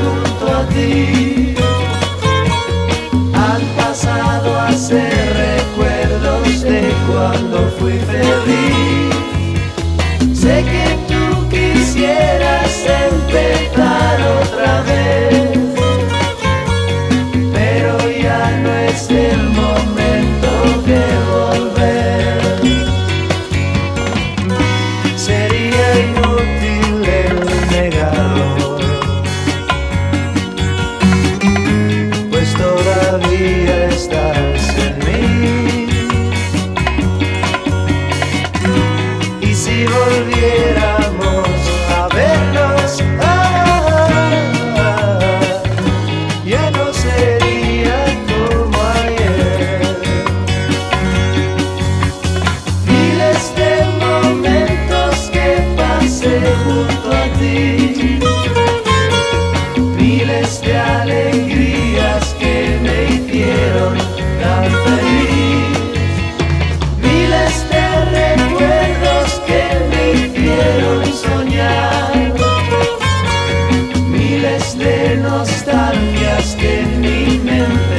junto a ti han pasado a ser recuerdos de cuando fui feliz.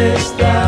está.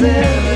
myself